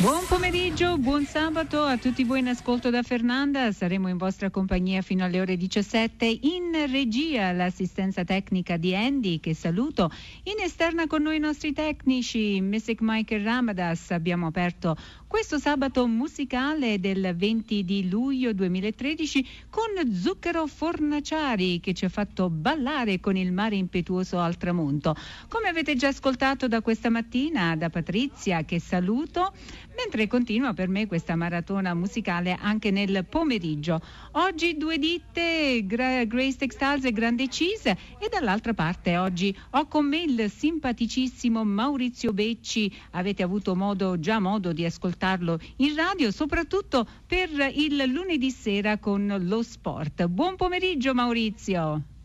Buon pomeriggio, buon sabato a tutti voi in ascolto da Fernanda. Saremo in vostra compagnia fino alle ore 17. In regia l'assistenza tecnica di Andy, che saluto. In esterna con noi i nostri tecnici, Messic Michael Ramadas. Abbiamo aperto questo sabato musicale del 20 di luglio 2013 con Zucchero Fornaciari che ci ha fatto ballare con il mare impetuoso al tramonto. Come avete già ascoltato da questa mattina da Patrizia, che saluto, mentre continua per me questa maratona musicale anche nel pomeriggio. Oggi due ditte, Gra- Grace Textiles e Grande Cheese e dall'altra parte oggi ho con me il simpaticissimo Maurizio Becci, avete avuto modo, già modo di ascoltarlo in radio, soprattutto per il lunedì sera con lo sport. Buon pomeriggio Maurizio.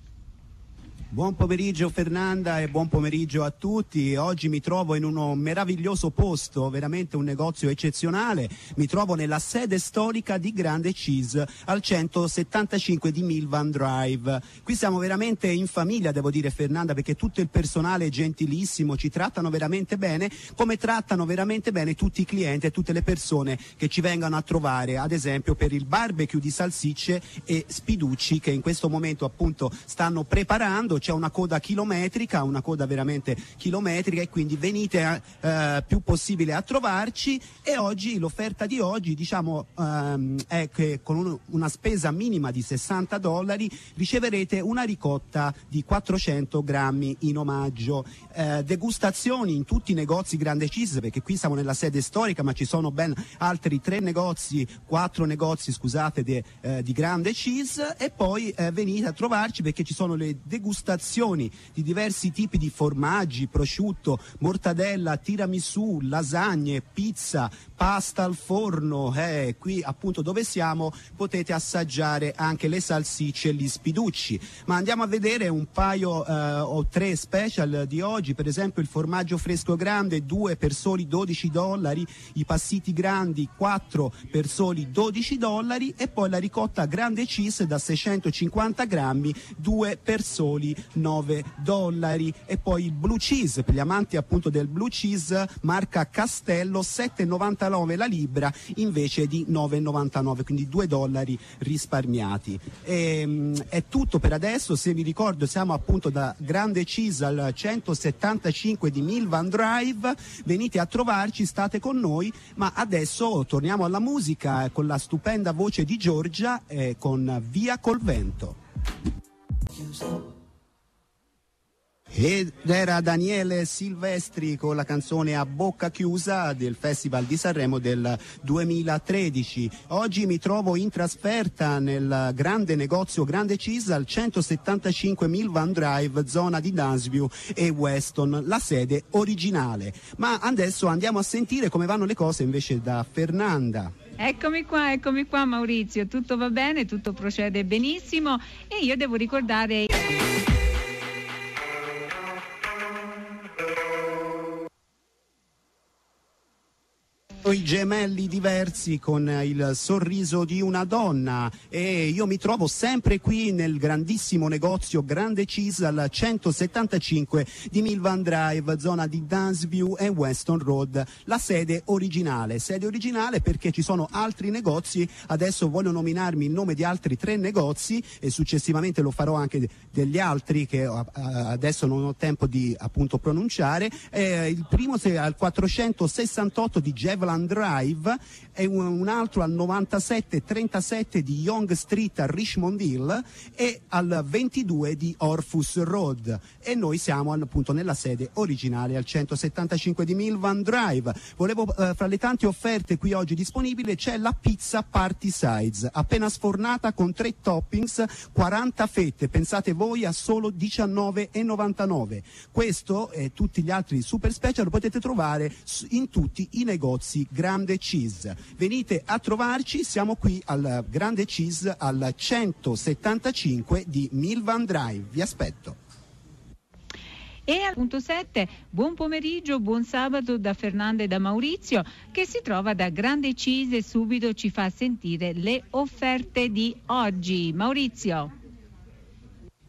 Buon pomeriggio Fernanda e buon pomeriggio a tutti. Oggi mi trovo in un meraviglioso posto, veramente un negozio eccezionale. Mi trovo nella sede storica di Grande Cheese al 175 di Milvan Drive. Qui siamo veramente in famiglia, devo dire Fernanda, perché tutto il personale è gentilissimo, ci trattano veramente bene, come trattano veramente bene tutti i clienti e tutte le persone che ci vengono a trovare, ad esempio per il barbecue di salsicce e spiducci che in questo momento appunto stanno preparando c'è una coda chilometrica, una coda veramente chilometrica e quindi venite eh, più possibile a trovarci e oggi l'offerta di oggi diciamo ehm, è che con un, una spesa minima di 60 dollari riceverete una ricotta di 400 grammi in omaggio. Eh, degustazioni in tutti i negozi Grande Cheese perché qui siamo nella sede storica ma ci sono ben altri tre negozi, quattro negozi scusate de, eh, di Grande Cheese e poi eh, venite a trovarci perché ci sono le degustazioni degustazioni di diversi tipi di formaggi, prosciutto, mortadella, tiramisù, lasagne, pizza, pasta al forno. Eh, qui appunto dove siamo potete assaggiare anche le salsicce e gli spiducci. Ma andiamo a vedere un paio eh, o tre special di oggi, per esempio il formaggio fresco grande 2 per soli 12 dollari, i passiti grandi 4 per soli 12 dollari e poi la ricotta grande cheese da 650 grammi 2 per soli 9 dollari. E poi il blue cheese per gli amanti appunto del blue cheese marca Castello 7,99 la libra invece di 9,99 quindi 2 dollari risparmiati. E, ehm, è tutto per adesso. Se vi ricordo siamo appunto da Grande Cheese al 175 di Milvan Drive. Venite a trovarci state con noi. Ma adesso torniamo alla musica con la stupenda voce di Giorgia e con Via col vento ed era Daniele Silvestri con la canzone A bocca chiusa del Festival di Sanremo del 2013. Oggi mi trovo in trasferta nel grande negozio Grande Cheese al 175 Milvan Drive, zona di Dunsview e Weston, la sede originale. Ma adesso andiamo a sentire come vanno le cose invece da Fernanda. Eccomi qua, eccomi qua Maurizio, tutto va bene, tutto procede benissimo e io devo ricordare... i gemelli diversi con il sorriso di una donna e io mi trovo sempre qui nel grandissimo negozio Grande Cheese al 175 di Milvan Drive, zona di Dunsview e Weston Road, la sede originale. Sede originale perché ci sono altri negozi, adesso voglio nominarmi il nome di altri tre negozi e successivamente lo farò anche degli altri che uh, adesso non ho tempo di appunto pronunciare. Eh, il primo è al 468 di Jevland One Drive e un altro al 9737 di Young Street a Richmond Hill e al 22 di Orfus Road. E noi siamo appunto nella sede originale al 175 di Milvan Drive. Volevo eh, fra le tante offerte qui oggi disponibili c'è la pizza party size appena sfornata con tre toppings 40 fette. Pensate voi a solo 19,99 questo e tutti gli altri super special lo potete trovare in tutti i negozi Grande Cheese. Venite a trovarci, siamo qui al Grande Cheese al 175 di Milvan Drive. Vi aspetto. E al punto 7, buon pomeriggio, buon sabato da Fernanda e da Maurizio che si trova da Grande Cheese e subito ci fa sentire le offerte di oggi. Maurizio.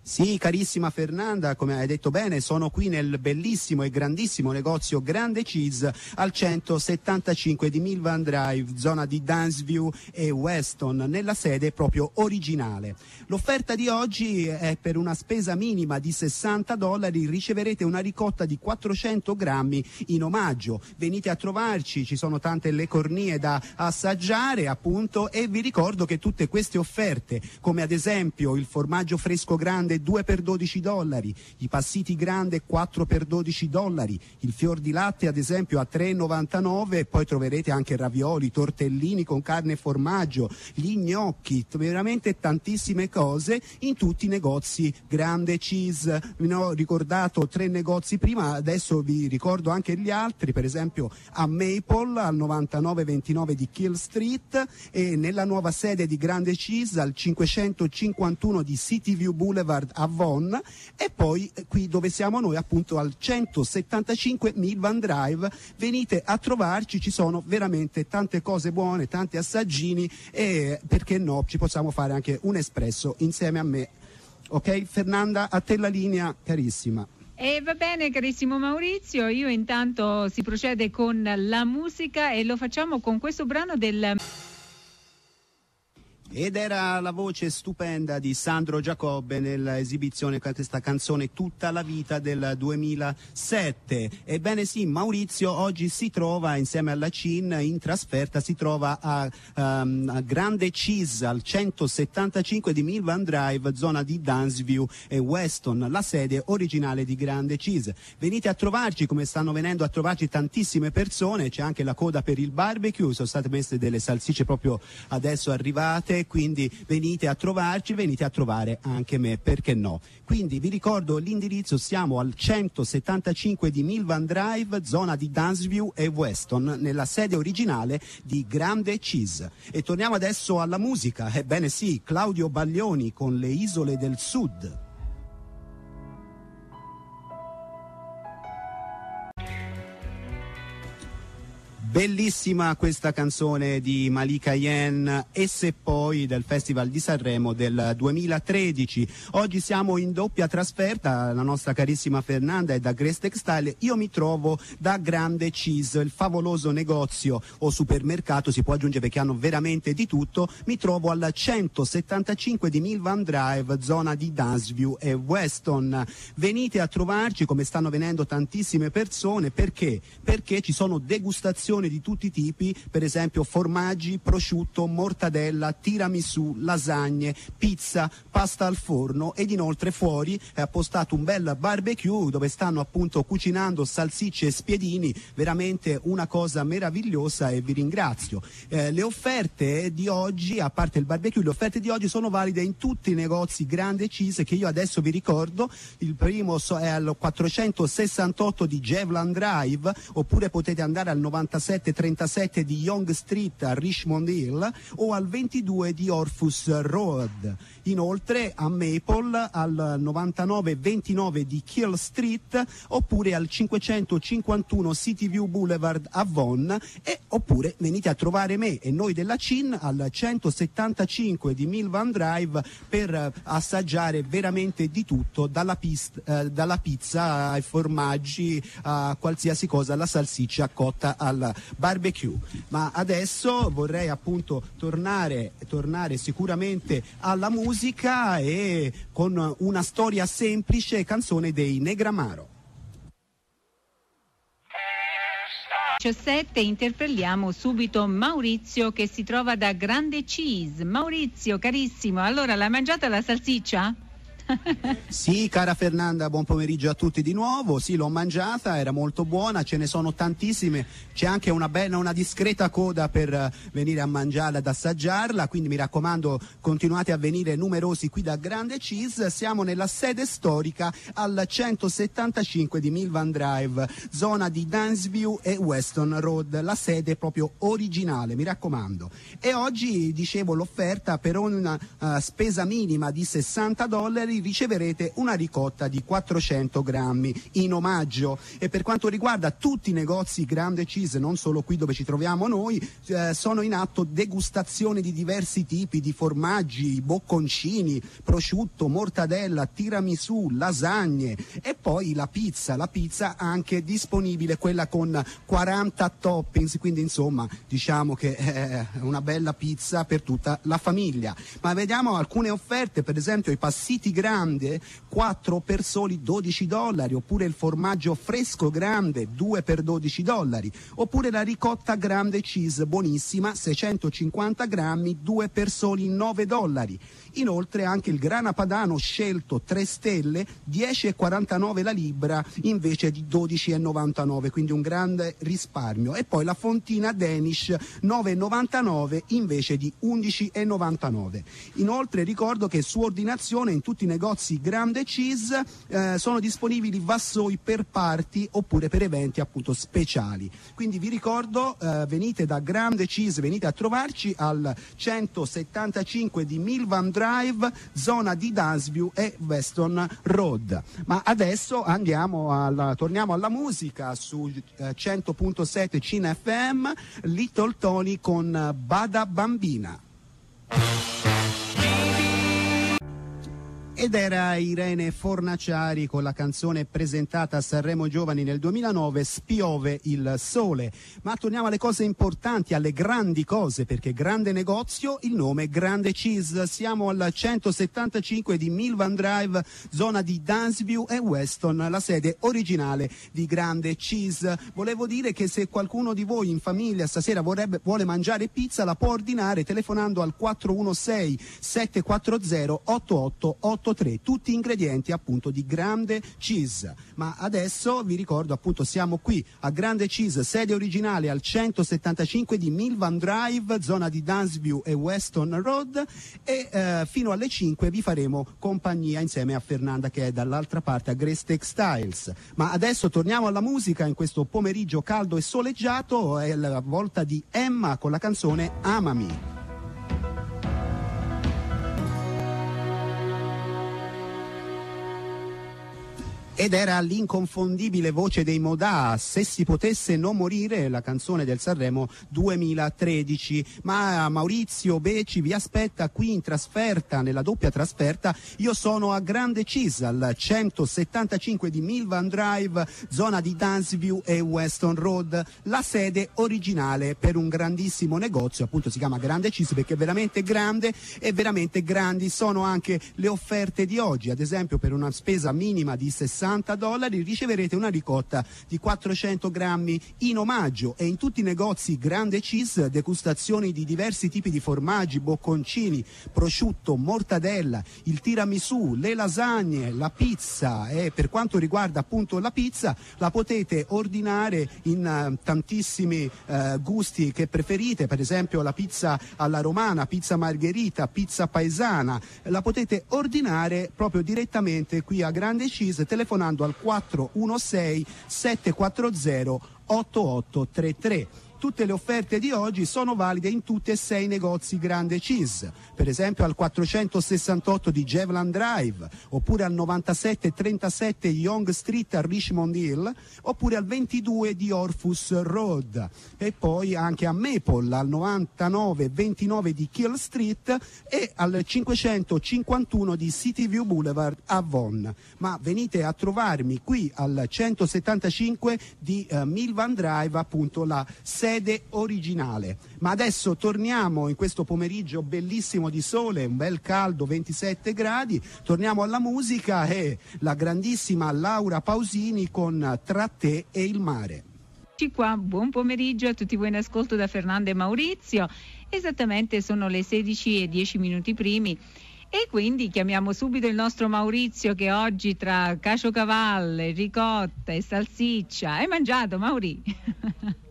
Sì, carissima Fernanda, come hai detto bene, sono qui nel bellissimo e grandissimo negozio Grande Cheese al 175 di Milvan Drive, zona di Dansview e Weston, nella sede proprio originale. L'offerta di oggi è per una spesa minima di 60 dollari riceverete una ricotta di 400 grammi in omaggio. Venite a trovarci, ci sono tante le cornie da assaggiare appunto e vi ricordo che tutte queste offerte, come ad esempio il formaggio fresco grande 2 per 12 dollari, i passiti grande 4 per 12 dollari, il fior di latte ad esempio a 3,99 e poi troverete anche ravioli, tortellini con carne e formaggio, gli gnocchi, veramente tantissime cose in tutti i negozi. Grande cheese. Vi ho ricordato tre negozi prima, adesso vi ricordo anche gli altri, per esempio a Maple al 9929 di Kill Street e nella nuova sede di Grande Cheese al 551 di City View Boulevard Boulevard a Von e poi eh, qui dove siamo noi appunto al 175 Milvan Drive venite a trovarci ci sono veramente tante cose buone tanti assaggini e perché no ci possiamo fare anche un espresso insieme a me. Ok Fernanda a te la linea carissima. E va bene carissimo Maurizio, io intanto si procede con la musica e lo facciamo con questo brano del... Ed era la voce stupenda di Sandro Giacobbe nell'esibizione di questa canzone Tutta la vita del 2007. Ebbene sì, Maurizio oggi si trova insieme alla CIN in trasferta, si trova a, um, a Grande Cheese al 175 di Milvan Drive, zona di Dansview e Weston, la sede originale di Grande Cheese. Venite a trovarci come stanno venendo a trovarci tantissime persone, c'è anche la coda per il barbecue, sono state messe delle salsicce proprio adesso arrivate quindi venite a trovarci, venite a trovare anche me, perché no? Quindi vi ricordo l'indirizzo, siamo al 175 di Milvan Drive, zona di Dansview e Weston, nella sede originale di Grande Cheese. E torniamo adesso alla musica, ebbene sì, Claudio Baglioni con le isole del sud. Bellissima questa canzone di Malika Yen e se poi del Festival di Sanremo del 2013. Oggi siamo in doppia trasferta, la nostra carissima Fernanda è da Grace Textile, io mi trovo da Grande Cheese, il favoloso negozio o supermercato, si può aggiungere perché hanno veramente di tutto, mi trovo al 175 di Milvan Drive, zona di Dansview e Weston. Venite a trovarci come stanno venendo tantissime persone, perché? Perché ci sono degustazioni di tutti i tipi, per esempio formaggi, prosciutto, mortadella, tiramisù, lasagne, pizza, pasta al forno ed inoltre fuori è appostato un bel barbecue dove stanno appunto cucinando salsicce e spiedini, veramente una cosa meravigliosa e vi ringrazio. Eh, le offerte di oggi, a parte il barbecue, le offerte di oggi sono valide in tutti i negozi grande cheese che io adesso vi ricordo, il primo è al 468 di Jevlan Drive oppure potete andare al 97 3737 di Young Street a Richmond Hill o al 22 di Orfus Road. Inoltre a Maple al 9929 di Kill Street oppure al 551 City View Boulevard a Von e oppure venite a trovare me e noi della CIN al 175 di Milvan Drive per assaggiare veramente di tutto dalla, pist, eh, dalla pizza ai formaggi a qualsiasi cosa, alla salsiccia cotta al barbecue. Ma adesso vorrei appunto tornare, tornare sicuramente alla musica e con una storia semplice, canzone dei Negramaro. 17 interpelliamo subito Maurizio che si trova da Grande Cheese. Maurizio, carissimo, allora l'hai mangiata la salsiccia? sì, cara Fernanda, buon pomeriggio a tutti di nuovo. Sì, l'ho mangiata, era molto buona, ce ne sono tantissime. C'è anche una bella, una discreta coda per uh, venire a mangiarla, ad assaggiarla. Quindi mi raccomando, continuate a venire numerosi qui da Grande Cheese. Siamo nella sede storica al 175 di Milvan Drive, zona di Dansview e Weston Road, la sede proprio originale, mi raccomando. E oggi dicevo l'offerta per una uh, spesa minima di 60 dollari dollari riceverete una ricotta di 400 grammi in omaggio. E per quanto riguarda tutti i negozi Grande Cheese, non solo qui dove ci troviamo noi, eh, sono in atto degustazioni di diversi tipi di formaggi, bocconcini, prosciutto, mortadella, tiramisù, lasagne e poi la pizza. La pizza anche disponibile, quella con 40 toppings, quindi insomma diciamo che è una bella pizza per tutta la famiglia. Ma vediamo alcune offerte, per esempio i passiti grande 4 per soli 12 dollari, oppure il formaggio fresco grande 2 per 12 dollari, oppure la ricotta grande cheese buonissima 650 grammi 2 per soli 9 dollari. Inoltre anche il grana padano scelto 3 stelle 10,49 la libra invece di 12,99, quindi un grande risparmio. E poi la fontina Danish 9,99 invece di 11,99. Inoltre ricordo che su ordinazione in tutti i negozi Grande Cheese eh, sono disponibili vassoi per parti oppure per eventi appunto speciali. Quindi vi ricordo eh, venite da Grande Cheese, venite a trovarci al 175 di Milvan Drive, zona di Dansview e Weston Road. Ma adesso alla, torniamo alla musica su eh, 100.7 Cina FM, Little Tony con Bada Bambina. Ed era Irene Fornaciari con la canzone presentata a Sanremo Giovani nel 2009, Spiove il sole. Ma torniamo alle cose importanti, alle grandi cose, perché grande negozio, il nome Grande Cheese. Siamo al 175 di Milvan Drive, zona di Dansview e Weston, la sede originale di Grande Cheese. Volevo dire che se qualcuno di voi in famiglia stasera vorrebbe, vuole mangiare pizza, la può ordinare telefonando al 416 740 8888 883, tutti ingredienti appunto di Grande Cheese. Ma adesso vi ricordo appunto siamo qui a Grande Cheese, sede originale al 175 di Milvan Drive, zona di Dansview e Weston Road e eh, fino alle 5 vi faremo compagnia insieme a Fernanda che è dall'altra parte a Grace Textiles. Ma adesso torniamo alla musica in questo pomeriggio caldo e soleggiato, è la volta di Emma con la canzone Amami. Ed era l'inconfondibile voce dei Modà, Se si potesse non morire, la canzone del Sanremo 2013. Ma Maurizio Beci vi aspetta qui in trasferta, nella doppia trasferta. Io sono a Grande Cisa, al 175 di Milvan Drive, zona di Dansview e Weston Road, la sede originale per un grandissimo negozio, appunto si chiama Grande Cisa perché è veramente grande e veramente grandi sono anche le offerte di oggi, ad esempio per una spesa minima di 60 60 dollari riceverete una ricotta di 400 grammi in omaggio. E in tutti i negozi Grande Cheese degustazioni di diversi tipi di formaggi, bocconcini, prosciutto, mortadella, il tiramisù, le lasagne, la pizza. E per quanto riguarda appunto la pizza la potete ordinare in uh, tantissimi uh, gusti che preferite, per esempio la pizza alla romana, pizza margherita, pizza paesana, la potete ordinare proprio direttamente qui a Grande Cheese telefonando telefonando al 416 740 8833 tutte le offerte di oggi sono valide in tutti e sei i negozi Grande Cheese, per esempio al 468 di Jevland Drive, oppure al 9737 Young Street a Richmond Hill, oppure al 22 di Orfus Road, e poi anche a Maple al 9929 di Kill Street e al 551 di City View Boulevard a Von. Ma venite a trovarmi qui al 175 di uh, Milvan Drive, appunto la sede originale. Ma adesso torniamo in questo pomeriggio bellissimo di sole, un bel caldo, 27 gradi, torniamo alla musica e la grandissima Laura Pausini con Tra te e il mare. Qua, buon pomeriggio a tutti voi in ascolto da Fernando e Maurizio. Esattamente sono le 16 e 10 minuti primi. E quindi chiamiamo subito il nostro Maurizio che oggi tra caciocavallo, ricotta e salsiccia. Hai mangiato Mauri?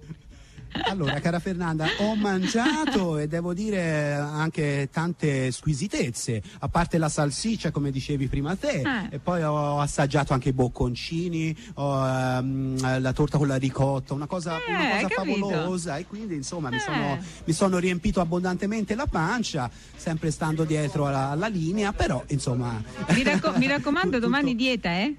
Allora, cara Fernanda, ho mangiato e devo dire anche tante squisitezze, a parte la salsiccia, come dicevi prima te, eh. e poi ho assaggiato anche i bocconcini, ho, um, la torta con la ricotta, una cosa, eh, una cosa favolosa e quindi insomma eh. mi, sono, mi, sono, riempito abbondantemente la pancia, sempre stando dietro alla, alla linea, però insomma... Mi, racco- mi raccomando, domani dieta, eh?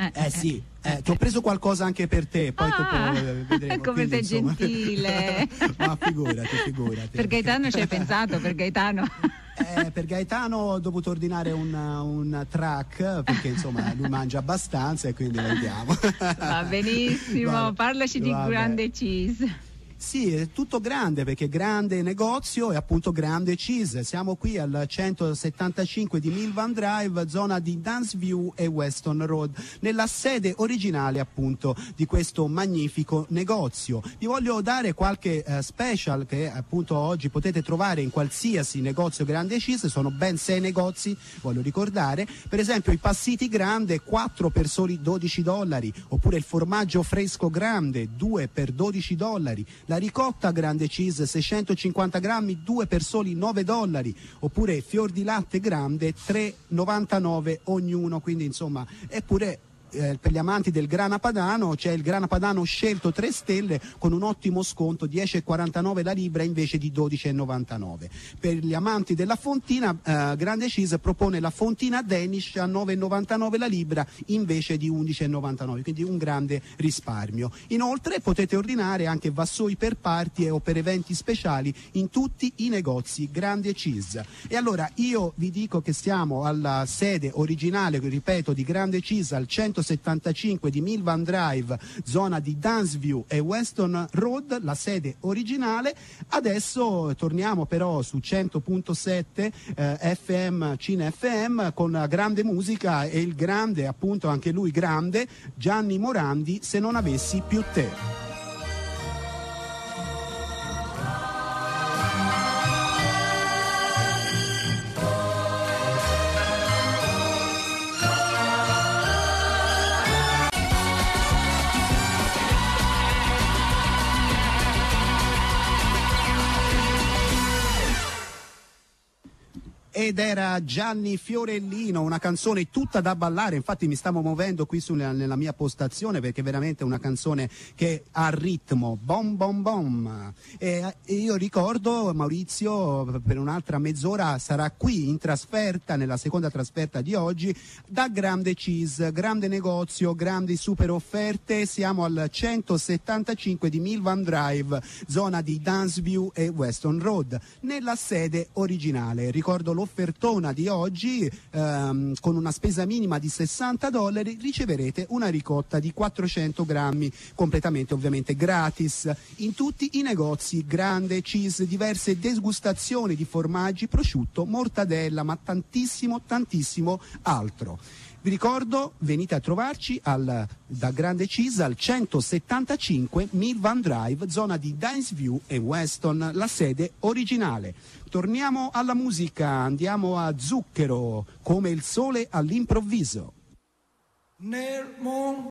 Eh, eh, sì, eh, ti ho preso qualcosa anche per te, poi ah, dopo eh, vedremo. Come Quindi, sei insomma... gentile. Ma figurati, figurati. Per Gaetano ci hai pensato, per Gaetano? Eh, per Gaetano ho dovuto ordinare un, un, track perché insomma lui mangia abbastanza e quindi lo diamo. Va benissimo, va, parlaci di grande cheese. Sì, è tutto grande perché grande negozio e appunto grande cheese. Siamo qui al 175 di Milvan Drive, zona di Danceview e Weston Road, nella sede originale appunto di questo magnifico negozio. Vi voglio dare qualche uh, special che appunto oggi potete trovare in qualsiasi negozio grande cheese, sono ben sei negozi, voglio ricordare. Per esempio i passiti grande 4 per soli 12 dollari, oppure il formaggio fresco grande 2 per 12 dollari la ricotta grande cheese 650 grammi 2 per soli 9 dollari. Oppure fior di latte grande 3,99 ognuno. Quindi insomma eppure eh, per gli amanti del grana padano c'è il grana padano scelto 3 stelle con un ottimo sconto 10,49 la libra invece di 12,99 per gli amanti della fontina eh, Grande Cheese propone la fontina Danish a 9,99 la libra invece di 11,99 quindi un grande risparmio. Inoltre potete ordinare anche vassoi per party o per eventi speciali in tutti i negozi Grande Cheese. E allora io vi dico che siamo alla sede originale ripeto di Grande Cheese al 100 175 di Milvan Drive, zona di Dansview e Weston Road, la sede originale. Adesso torniamo però su 100.7 eh, FM Cine FM con grande musica e il grande, appunto anche lui grande, Gianni Morandi, se non avessi più te. Ed era Gianni Fiorellino, una canzone tutta da ballare, infatti mi stavo muovendo qui sulla, nella mia postazione perché è veramente una canzone che ha ritmo, bom bom bom. E, io ricordo Maurizio per un'altra mezz'ora sarà qui in trasferta, nella seconda trasferta di oggi, da Grande Cheese, grande negozio, grandi super offerte, siamo al 175 di Milvan Drive, zona di Dansview e Weston Road, nella sede originale. Ricordo l'offerta offertona di oggi ehm, con una spesa minima di 60 dollari riceverete una ricotta di 400 grammi completamente ovviamente gratis in tutti i negozi grande cheese diverse degustazioni di formaggi prosciutto mortadella ma tantissimo tantissimo altro vi ricordo, venite a trovarci al, da Grande Cisa al 175 Milvan Drive, zona di Dainesview e Weston, la sede originale. Torniamo alla musica, andiamo a Zucchero, come il sole all'improvviso. Nel mondo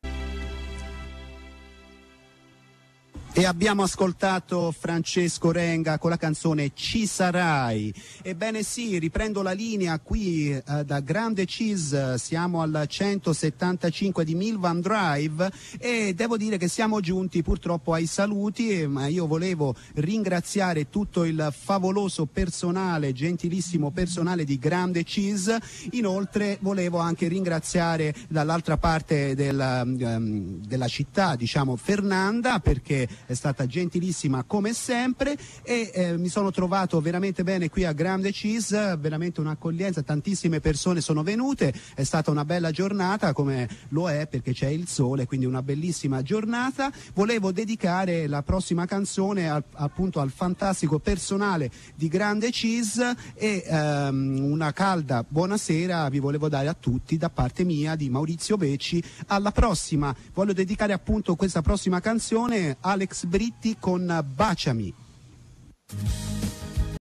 E abbiamo ascoltato Francesco Renga con la canzone Ci sarai. Ebbene sì, riprendo la linea qui eh, da Grande Cheese, siamo al 175 di Milvan Drive e devo dire che siamo giunti purtroppo ai saluti, ma io volevo ringraziare tutto il favoloso personale, gentilissimo personale di Grande Cheese. Inoltre volevo anche ringraziare dall'altra parte del, um, della città, diciamo Fernanda, perché è stata gentilissima come sempre e eh, mi sono trovato veramente bene qui a Grande Cheese, veramente un'accoglienza, tantissime persone sono venute, è stata una bella giornata come lo è perché c'è il sole, quindi una bellissima giornata. Volevo dedicare la prossima canzone al, appunto al fantastico personale di Grande Cheese e ehm, una calda buonasera vi volevo dare a tutti da parte mia di Maurizio Becci. Alla prossima, voglio dedicare appunto questa prossima canzone Alex Max Britti con Baciami.